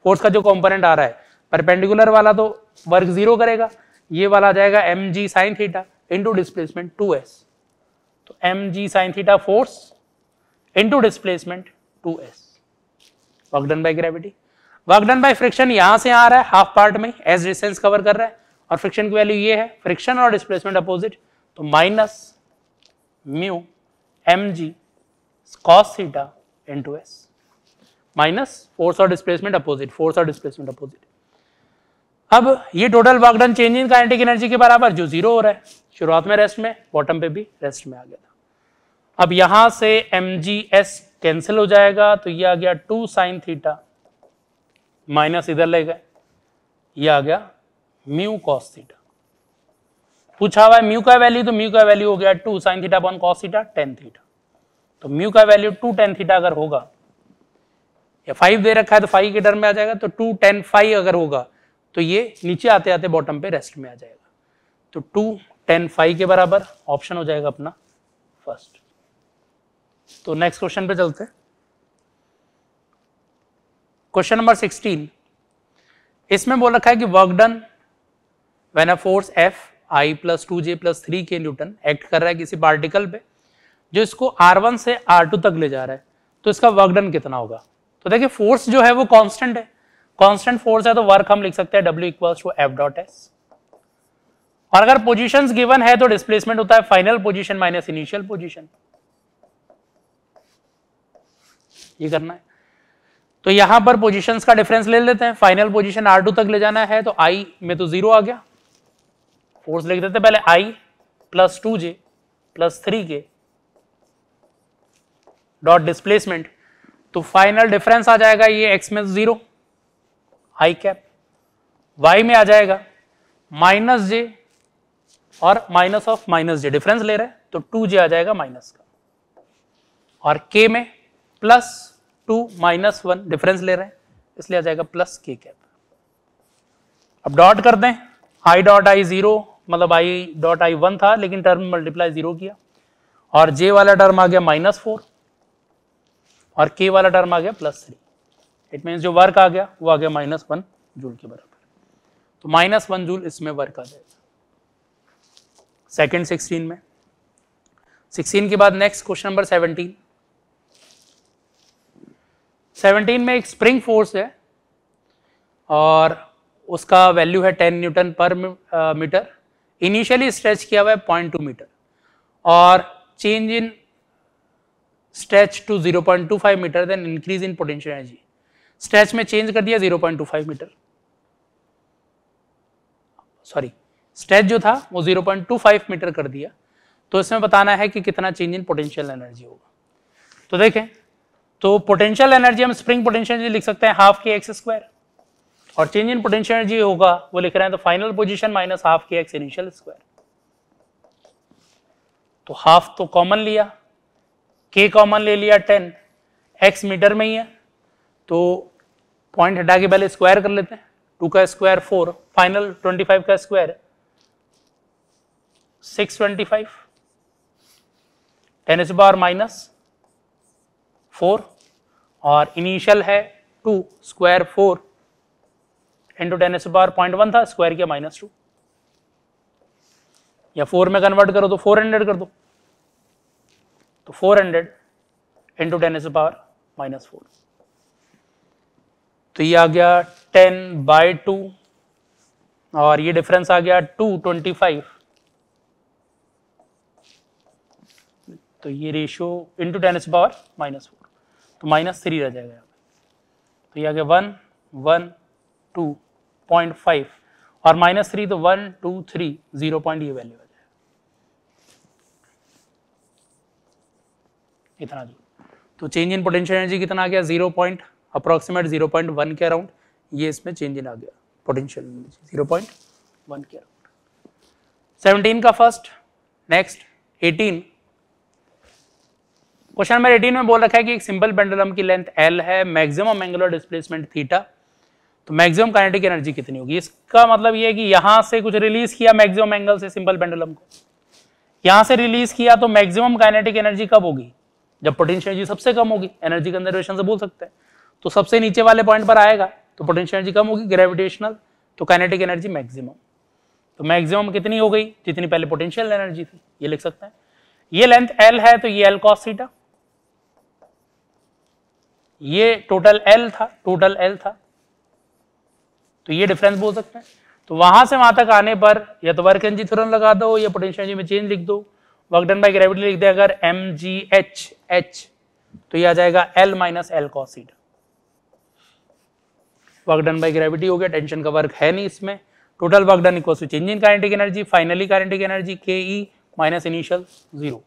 फोर्स का जो कंपोनेंट आ रहा है परपेंडिकुलर वाला तो वर्क ज़ीरो करेगा, ये वाला आ जाएगा M g sine theta into displacement two S तो M g sine theta force into displacement two S work done by gravity work done by friction यहाँ से आ रहा है हाफ़ पार्ट में एस डिस्टेंस कवर कर रहा है। और फ्रिक्शन की वैल्यू ये है फ्रिक्शन और डिस्प्लेसमेंट अपोजिट तो minus mu M g cos theta into S minus force और डिस्प्लेसमेंट अपोजिट फोर्स और डिस्प्लेसमेंट अपोजिट अब ये total work done change in kinetic energy के बराबर जो ज़ीरो हो रहा है, शुरुआत में रेस्ट में बॉटम पे भी रेस्ट में आ गया था। अब यहाँ से एम जी एस कैंसिल हो जाएगा तो ये आ गया टू साइन थीटा माइनस इधर ले गए, ये आ गया म्यू कॉस थीटा पूछा हुआ है म्यू का वैल्यू तो म्यू का वैल्यू हो गया two sine theta upon cos theta tan theta तो म्यू का वैल्यू टू टेन थीटा अगर होगा, या फाइव दे रखा है तो फाइव के टर्म में आ जाएगा तो टू टेन फाइव अगर होगा तो ये नीचे आते आते बॉटम पे रेस्ट में आ जाएगा। तो टू टेन फाइव के बराबर ऑप्शन हो जाएगा अपना फ़र्स्ट तो नेक्स्ट क्वेश्चन पे चलते क्वेश्चन नंबर सिक्सटीन इसमें बोल रखा है कि work done when a force F i plus two j plus three k newton act कर रहा है किसी पार्टिकल पे, जो इसको आर वन से आर टू तक ले जा रहा है। तो इसका वर्क डन कितना होगा? तो देखिए फोर्स जो है वो कांस्टेंट है। कांस्टेंट फोर्स है तो वर्क हम लिख सकते हैं W equals to F dot S और अगर पोजीशंस गिवन है तो डिस्प्लेसमेंट होता है final position minus initial position ये करना है। तो यहाँ पर पोजीशंस का डिफरेंस ले लेते हैं। फाइनल पोजीशन टू तक ले जाना है तो आई में तो ज़ीरो आ गया। फोर्स लिख देते पहले i plus two j plus three k dot displacement तो फाइनल डिफरेंस आ जाएगा ये एक्स में ज़ीरो आई कैप, वाई में आ जाएगा, माइनस जे और minus of minus j, difference ले रहे हैं तो टू जे आ जाएगा माइनस का। और के में plus two minus one difference ले रहे हैं, इसलिए आ जाएगा प्लस के कैप अब डॉट कर दें आई डॉट आई ज़ीरो मतलब आई डॉट आई वन था, लेकिन टर्म मल्टीप्लाई ज़ीरो किया। और जे वाला टर्म आ गया माइनस फोर और के वाला टर्म आ गया प्लस थ्री इट मीन जो वर्क आ गया, वो आ गया माइनस वन जूल के बराबर। तो माइनस वन जूल इसमें वर्क आ जाएगा। सेकेंड सिक्सटीन में। सिक्सटीन के बाद next question number seventeen seventeen में एक स्प्रिंग फोर्स है, और उसका वैल्यू है ten newton per meter initially stretch किया हुआ है पॉइंट टू मीटर और change in stretch to 0.25 meter then increase in potential energy stretch में चेंज कर दिया 0.25 मीटर। सॉरी, स्ट्रेच जो था वो 0.25 मीटर कर दिया। तो इसमें बताना है कि कितना चेंज इन पोटेंशियल एनर्जी होगा। तो देखें तो पोटेंशियल एनर्जी हम स्प्रिंग पोटेंशियल एनर्जी लिख सकते हैं हाफ़ के एक्स स्क्वायर। और चेंज इन पोटेंशियल एनर्जी होगा, वो लिख रहे हैं तो final position minus half k x initial square. तो हाफ़ तो कॉमन लिया, के कॉमन ले लिया टेन, एक्स मीटर में ही है। तो पॉइंट हटा के पहले स्क्वायर कर लेते हैं। टू का square four, final twenty five का square. Six twenty five. Ten S bar minus four. और इनिशियल है two, square four. Into ten S bar point one था, स्क्वायर किया माइनस टू। या फोर में कन्वर्ट करो तो फोर हंड्रेड कर दो। तो 400 hundred into ten is power minus four. तो ये आ गया 10 बाय टू और ये डिफरेंस आ गया 225 तो ये ratio into ten is power minus four तो माइनस थ्री रह जाएगा तो ये आ गया one one two point five और माइनस थ्री तो one two three zero point ये वैल्यू इतना जो। तो चेंज इन पोटेंशियल एनर्जी कितना आ गया? Zero point approximate zero point one के अराउंड ये इसमें चेंज इन आ गया। पोटेंशियल ज़ीरो पॉइंट वन के अराउंड सेवनटीन का first next eighteen question number eighteen में बोल रखा है कि एक सिंपल पेंडुलम की लेंथ एल है मैक्सिमम एंगुलर डिस्प्लेसमेंट थीटा तो मैक्सिमम काइनेटिक एनर्जी कितनी होगी? इसका मतलब ये है कि यहाँ से कुछ रिलीज़ किया मैक्सिमम एंगल से सिंपल पेंडुलम को। यहाँ से रिलीज़ किया तो मैक्सिमम काइनेटिक एनर्जी कब होगी? जब पोटेंशियल एनर्जी सबसे कम होगी। एनर्जी कंजर्वेशन से बोल सकते हैं। तो सबसे नीचे वाले पॉइंट पर आएगा तो पोटेंशियल एनर्जी कम होगी ग्रेविटेशनल तो काइनेटिक एनर्जी मैक्सिमम तो मैक्सिमम कितनी हो गई? जितनी पहले पोटेंशियल एनर्जी थी, ये लिख सकते हैं। ये लेंथ एल है तो ये एल कॉस ये टोटल एल था टोटल एल था। तो ये डिफरेंस बोल सकते हैं। तो वहाँ से वहाँ तक आने पर या तो वर्क एनर्जी थ्योरम लगा दो, या पोटेंशियल एनर्जी में चेंज लिख दो। वर्क डन बाई ग्रेविटी लिख दे अगर एम जी एच एच तो ये आ जाएगा एल माइनस एल कॉसिड वर्क डन बाई ग्रेविटी हो गया टेंशन का वर्क है नहीं इसमें। Total work done equal to change in kinetic energy finally kinetic energy के ई माइनस इनिशियल ज़ीरो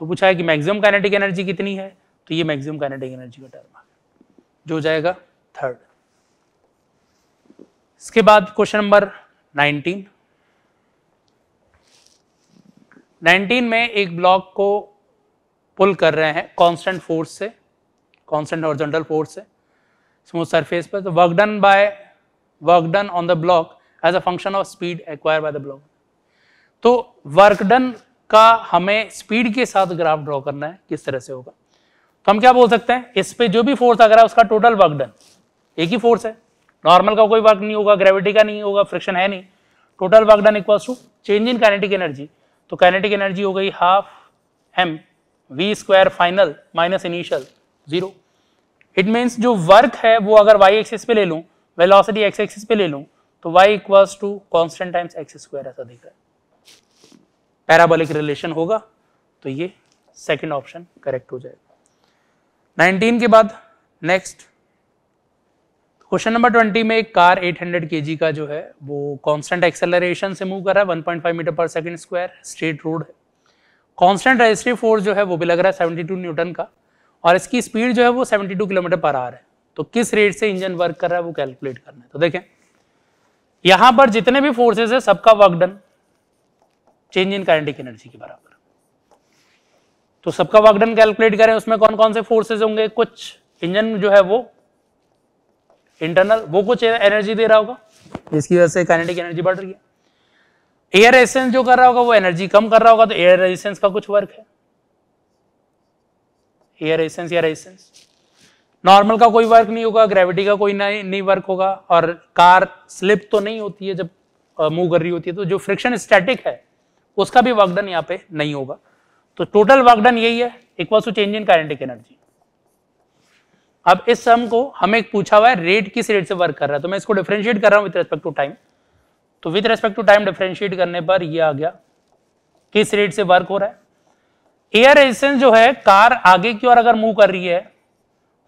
तो पूछा है कि मैक्सिमम काइनेटिक एनर्जी कितनी है? तो ये मैक्सिमम काइनेटिक एनर्जी का टर्म है। जो जाएगा थर्ड इसके बाद क्वेश्चन नंबर 19 19 में एक ब्लॉक को पुल कर रहे हैं कांस्टेंट फोर्स से कांस्टेंट हॉरिजॉन्टल फोर्स से। स्मूथ सरफेस पर तो work done by work done on the block as a function of speed acquire by the block तो वर्क डन का हमें स्पीड के साथ ग्राफ ड्रॉ करना है, किस तरह से होगा? तो हम क्या बोल सकते हैं? इस पे जो भी फोर्स अगर है उसका टोटल वर्क डन एक ही फोर्स है। नॉर्मल का कोई वर्क नहीं होगा ग्रेविटी का नहीं होगा फ्रिक्शन है नहीं. Total work done equals to change in kinetic energy तो काइनेटिक एनर्जी हो गई half M V square final minus initial zero it means जो वर्क है, वो अगर वाई एक्सिस पे ले लूँ वेलोसिटी एक्स एक्सिस पे ले लूँ तो Y equals to constant times X square ऐसा दिख रहा है। पैराबोलिक रिलेशन होगा तो ये सेकेंड ऑप्शन करेक्ट हो जाएगा। 19 के बाद नेक्स्ट क्वेश्चन नंबर 20 में एक कार 800 हंड्रेड का जो है, वो कांस्टेंट एक्सेलरेशन से मूव कर रहा है 1.5 metre per second square straight road है। कांस्टेंट रेजिस्टिव फोर्स जो है, वो भी लग रहा है 72 न्यूटन का। और इसकी स्पीड जो है वो 72 किलोमीटर पर आर है। तो किस रेट से इंजन वर्क कर रहा है वो कैलकुलेट करना है। तो देखें, यहाँ पर जितने भी फोर्सेस है, सबका work done change in kinetic energy के बराबर। तो सबका वर्क डन कैलकुलेट करें, उसमें कौन कौन से फोर्सेज होंगे? कुछ इंजन जो है वो इंटरनल वो कुछ एनर्जी दे रहा होगा। जिसकी वजह से काइनेटिक एनर्जी बढ़ रही है। एयर रेजिस्टेंस जो कर रहा होगा, वो एनर्जी कम कर रहा होगा तो एयर रेजिस्टेंस का कुछ वर्क है। एयर रेजिस्टेंस या रेजिस्टेंस नॉर्मल का कोई वर्क नहीं होगा ग्रेविटी का कोई नहीं नहीं वर्क होगा, और कार स्लिप तो नहीं होती है जब मूव कर रही होती है तो जो फ्रिक्शन स्टैटिक है, उसका भी वर्कडन यहाँ पे नहीं होगा। तो टोटल वर्कडन यही है equal to change in kinetic energy अब इस सम को हमें पूछा हुआ है रेट किस रेट से वर्क कर रहा है? तो मैं इसको डिफ्रेंशिएट कर रहा हूँ विद रेस्पेक्ट टू टाइम तो with respect to time differentiate करने पर ये आ गया, किस रेट से वर्क हो रहा है? एयर रेजिस्टेंस जो है, कार आगे की ओर अगर मूव कर रही है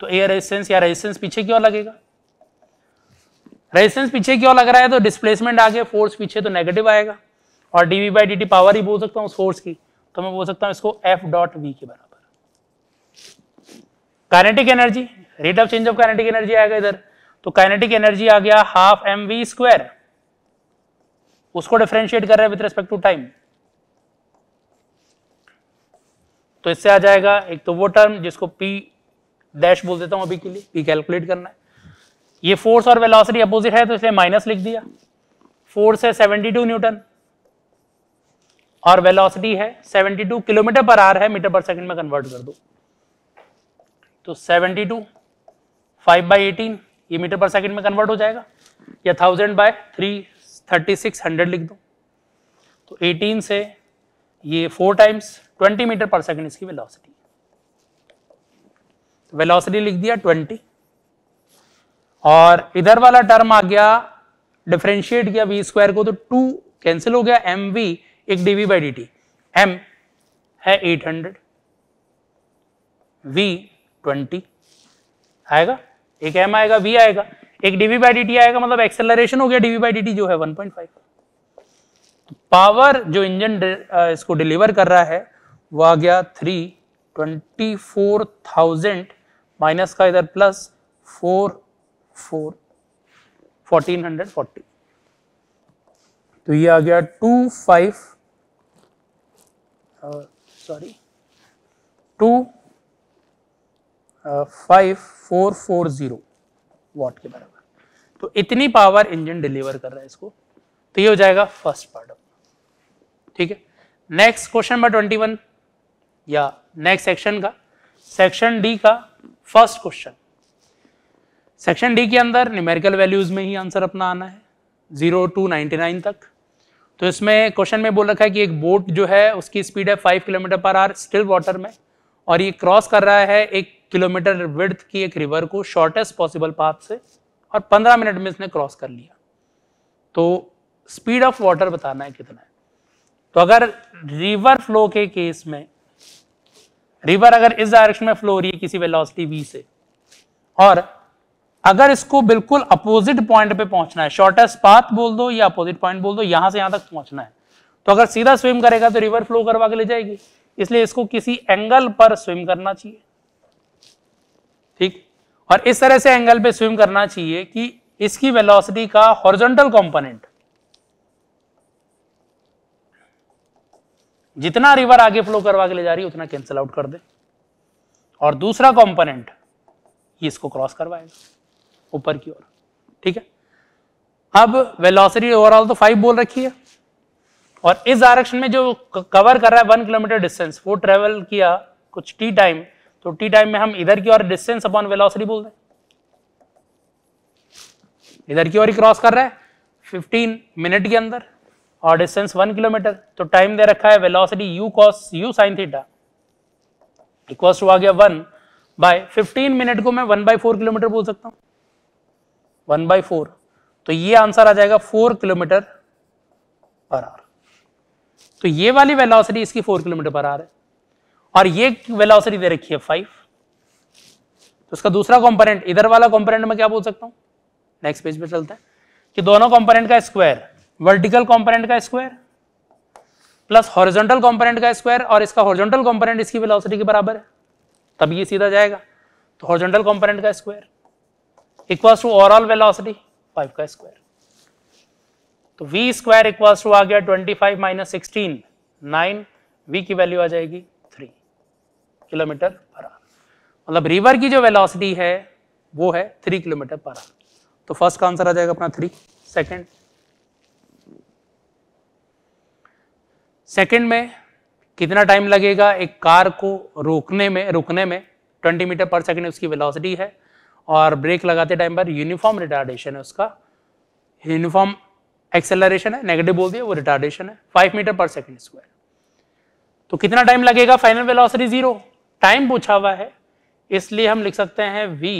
तो एयर रेजिस्टेंस या रेजिस्टेंस पीछे की ओर लगेगा। रेजिस्टेंस पीछे की ओर लग रहा है तो डिस्प्लेसमेंट आगे फोर्स पीछे तो नेगेटिव आएगा। और डीवी बाई डी पावर ही बोल सकता हूँ फोर्स की। तो मैं बोल सकता हूँ इसको एफ़ डॉट वी के बराबर। Kinetic energy rate of change of kinetic energy आएगा इधर। तो काइनेटिक एनर्जी आ गया हाफ़ एम वी स्क्वायर उसको डिफ्रेंशिएट कर रहे हैं विथ रेस्पेक्ट टू टाइम तो इससे आ जाएगा, एक तो वो टर्म जिसको पी डैश बोल देता हूँ अभी के लिए पी कैलकुलेट करना है। ये फोर्स और वेलोसिटी अपोजिट है तो इसलिए माइनस लिख दिया। फोर्स है 72 न्यूटन और वेलोसिटी है 72 किलोमीटर पर आर है मीटर पर सेकंड में कन्वर्ट कर दो। तो 72 5 बाई एटीन ये मीटर पर सेकंड में कन्वर्ट हो जाएगा। या thousand by three thirty six hundred लिख दो। तो 18 से ये four times 20 metre per second इसकी वेलोसिटी। वेलोसिटी लिख दिया 20 और इधर वाला टर्म आ गया डिफ्रेंशिएट किया वी स्क्वायर को तो टू कैंसिल हो गया एम वी एक dv by d T M है 800 वी 20 आएगा, एक एम आएगा वी आएगा, एक डीवी बाई डी आएगा मतलब एक्सेलरेशन हो गया डीवी बाई डी जो है 1.5 पावर जो इंजन इसको डिलीवर कर रहा है वो आ गया three twenty four thousand minus का इधर plus four four fourteen hundred forty तो ये आ गया two five sorry two five four four zero watt के बराबर. तो इतनी पावर इंजन डिलीवर कर रहा है इसको. तो ये हो जाएगा फ़र्स्ट पार्ट ठीक है? Next question number twenty one या नेक्स्ट सेक्शन का सेक्शन डी का फ़र्स्ट क्वेश्चन सेक्शन डी के अंदर न्यूमेरिकल वैल्यूज़ में ही आंसर अपना आना है ज़ीरो टू नाइनटी नाइन तक. तो इसमें क्वेश्चन में बोल रखा है कि एक बोट जो है, उसकी स्पीड है five kilometre per hour still water में और ये क्रॉस कर रहा है एक किलोमीटर विड्थ की एक रिवर को शॉर्टेस्ट पॉसिबल पाथ से और पंद्रह मिनट में इसने क्रॉस कर लिया. तो स्पीड ऑफ़ वाटर बताना है कितना है. तो अगर रिवर फ्लो के केस में रिवर अगर इस डायरेक्शन में फ्लो हो रही है किसी वेलोसिटी वी से, और अगर इसको बिल्कुल अपोजिट पॉइंट पे पहुँचना है शॉर्टेस्ट पाथ बोल दो या अपोजिट पॉइंट बोल दो, यहाँ से यहाँ तक पहुँचना है तो अगर सीधा स्विम करेगा तो रिवर फ्लो करवा के ले जाएगी। इसलिए इसको किसी एंगल पर स्विम करना चाहिए। ठीक? और इस तरह से एंगल पे स्विम करना चाहिए कि इसकी वेलोसिटी का हॉरिजॉन्टल कंपोनेंट जितना रिवर आगे फ्लो करवा के ले जा रही है, उतना कैंसिल आउट कर दे। और दूसरा कंपोनेंट इसको क्रॉस करवाएगा, ऊपर की ओर। ठीक है? अब वेलोसिटी ओवरऑल तो फाइव बोल रखी है। और इस डायरेक्शन में जो कवर कर रहा है वन किलोमीटर डिस्टेंस वो ट्रेवल किया कुछ टी टाइम तो टी टाइम में हम इधर की ओर डिस्टेंस अपॉन वेलोसिटी बोल दें इधर की ओर ही क्रॉस कर रहा है 15 मिनट के अंदर। और डिस्टेंस वन किलोमीटर तो टाइम दे रखा है velocity U cos U sine theta equals to आ गया वन बाय 15 मिनट को मैं वन बाय फोर किलोमीटर बोल सकता हूँ। वन बाय फोर तो ये आंसर आ जाएगा फोर किलोमीटर पर आवर तो ये वाली वेलोसिटी इसकी फोर किलोमीटर पर आवर है। और ये वेलोसिटी दे रखी है फाइव तो उसका दूसरा कंपोनेंट इधर वाला कंपोनेंट में क्या बोल सकता हूँ? नेक्स्ट पेज पे चलते हैं। कि दोनों कंपोनेंट का स्क्वायर वर्टिकल कंपोनेंट का स्क्वायर प्लस हॉरिजॉन्टल कंपोनेंट का स्क्वायर और इसका हॉरिजॉन्टल कंपोनेंट इसकी वेलोसिटी के बराबर है, तब ये सीधा जाएगा। तो हॉरिजॉन्टल कंपोनेंट का square equals to overall velocity five का स्क्वायर। तो v स्क्वायर इक्वल्स टू आ गया 25 five minus sixteen nine V की वैल्यू आ जाएगी थ्री किलोमीटर पर आवर मतलब रिवर की जो वेलोसिटी है, वो है थ्री किलोमीटर पर आवर तो फ़र्स्ट का आंसर आ जाएगा अपना थ्री सेकेंड सेकेंड में कितना टाइम लगेगा एक कार को रोकने में, रुकने में? 20 मीटर पर सेकेंड उसकी वेलोसिटी है और ब्रेक लगाते टाइम पर यूनिफॉर्म रिटार्डेशन है उसका। यूनिफॉर्म एक्सेलरेशन है नेगेटिव बोल दिया, वो रिटार्डेशन है। 5 मीटर पर सेकेंड स्क्वायर तो कितना टाइम लगेगा? फाइनल वेलोसिटी ज़ीरो टाइम पूछा हुआ है। इसलिए हम लिख सकते हैं v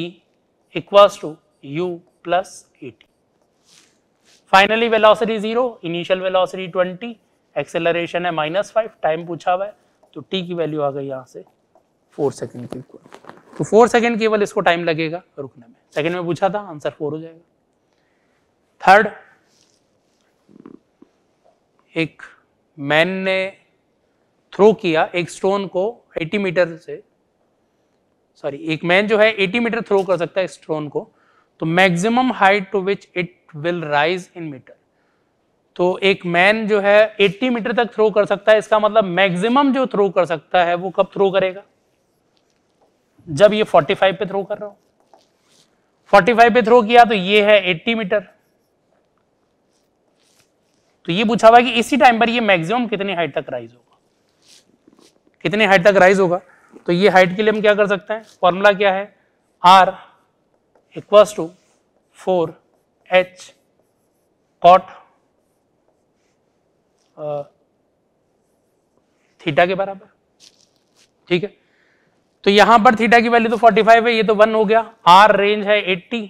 equals to U plus AT finally velocity zero initial velocity twenty acceleration है माइनस फाइव टाइम पूछा हुआ है तो टी की वैल्यू आ गई यहाँ से फोर सेकेंड के इक्वल तो फोर सेकेंड केवल इसको टाइम लगेगा रुकने में। सेकेंड में पूछा था आंसर फोर हो जाएगा। थर्ड एक मैन ने थ्रो किया, एक स्टोन को 80 मीटर से। सॉरी एक मैन जो है 80 मीटर थ्रो कर सकता है स्टोन को। तो maximum height to which it will rise in metre तो एक मैन जो है 80 मीटर तक थ्रो कर सकता है। इसका मतलब मैक्सिमम जो थ्रो कर सकता है, वो कब थ्रो करेगा? जब ये 45 पे थ्रो कर रहा हूँ। 45 पे थ्रो किया तो ये है 80 मीटर तो ये पूछा हुआ कि इसी टाइम पर ये मैक्सिमम कितनी हाइट तक राइज होगा? कितनी हाइट तक राइज होगा? तो ये हाइट के लिए हम क्या कर सकते हैं? फॉर्मूला क्या है? R equals to four H cot theta के बराबर? ठीक है? तो यहाँ पर थीटा की वैल्यू तो 45 है, ये तो वन हो गया। आर रेंज है 80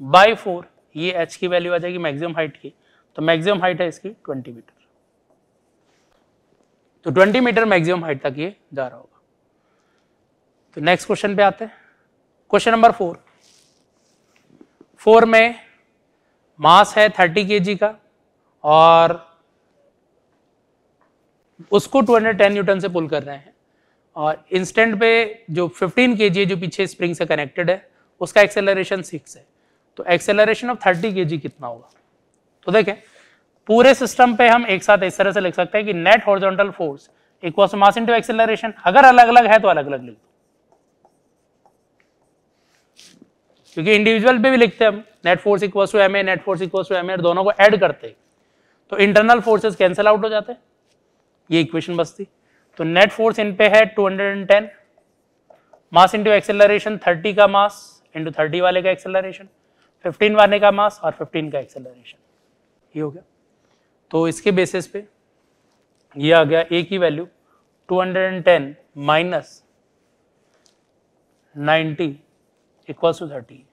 बाई फोर ये एच की वैल्यू आ जाएगी मैक्सिमम हाइट की। तो मैक्सिमम हाइट है इसकी 20 मीटर तो 20 मीटर मैक्सिमम हाइट तक ये जा रहा होगा। तो नेक्स्ट क्वेश्चन पे आते हैं। क्वेश्चन नंबर फोर फोर में मास है थर्टी के का और उसको 210 न्यूटन से पुल कर रहे हैं। और इंस्टेंट पे जो 15 के जो पीछे स्प्रिंग से कनेक्टेड है, उसका एक्सेलरेशन सिक्स है। तो एक्सेलरेशन ऑफ़ 30 केजी कितना होगा? तो देखें, पूरे सिस्टम पे हम एक साथ इस तरह से लिख सकते हैं कि net horizontal force equal mass into acceleration अगर अलग अलग है तो अलग अलग लिख दो। क्योंकि इंडिविजुअल पे भी लिखते हैं हम net force equal to M A net force equal to M A दोनों को ऐड करते हैं। तो इंटरनल फोर्सेस कैंसिल आउट हो जाते ये इक्वेशन बसती तो नेट फोर्स इन पे है 210 मास इंटू एक्सेलरेशन 30 का मास इंटू थर्टी वाले का एक्सेलरेशन 15 वाले का मास और 15 का एक्सेलरेशन ये हो गया। तो इसके बेसिस पे ये आ गया ए की value 210 minus ninety equals to thirty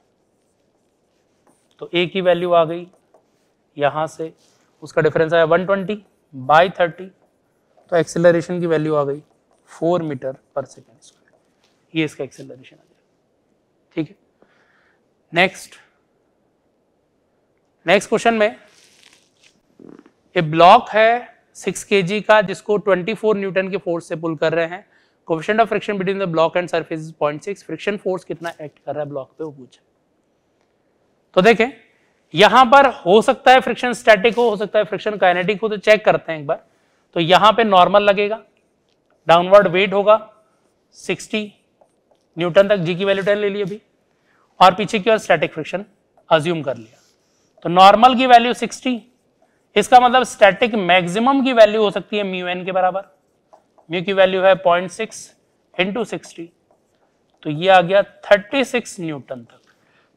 तो ए की वैल्यू आ गई, यहाँ से उसका डिफरेंस आया 120 ट्वेंटी बाई थर्टी तो एक्सेलरेशन की वैल्यू आ गई फोर मीटर पर सेकेंड ये इसका एक्सेलरेशन आ जाएगा ठीक है? नेक्स्ट नेक्स्ट क्वेश्चन में ए ब्लॉक है सिक्स के का जिसको 24 न्यूटन के फोर्स से पुल कर रहे हैं। Coefficient of friction between the block and surface point six friction force कितना एक्ट कर रहा है ब्लॉक पे, वो पूछे। तो देखें, यहाँ पर हो सकता है फ्रिक्शन स्टैटिक हो हो सकता है फ्रिक्शन काइनेटिक हो तो चेक करते हैं एक बार। तो यहाँ पे नॉर्मल लगेगा डाउनवर्ड वेट होगा 60 न्यूटन तक जी की वैल्यू टेन ले ली अभी, और पीछे की ओर स्टैटिक फ्रिक्शन अज्यूम कर लिया। तो नॉर्मल की वैल्यू 60 इसका मतलब स्टैटिक मैक्सिमम की वैल्यू हो सकती है म्यू एन के बराबर। म्यू की वैल्यू है 0.6 सिक्स इंटू तो ये आ गया 36 न्यूटन तक।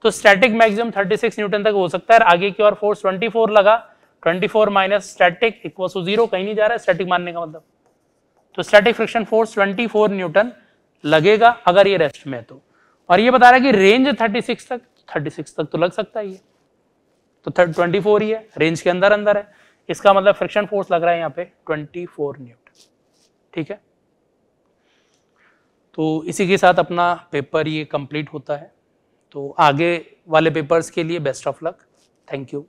तो स्टैटिक मैक्सिमम 36 न्यूटन तक हो सकता है आगे की ओर फोर्स 24 लगा 24 four minus static equal to zero कहीं नहीं जा रहा है स्टैटिक मानने का मतलब। तो स्टैटिक फ्रिक्शन फोर्स 24 न्यूटन लगेगा अगर ये रेस्ट में है तो। और ये बता रहा है कि रेंज 36 तक 36 तक तो लग सकता है ये। तो ट्वेंटी फोर ही है रेंज के अंदर अंदर है। इसका मतलब फ्रिक्शन फोर्स लग रहा है यहाँ पे 24 न्यूटन। ठीक है? तो इसी के साथ अपना पेपर ये कंप्लीट होता है। तो आगे वाले पेपर्स के लिए best of luck thank you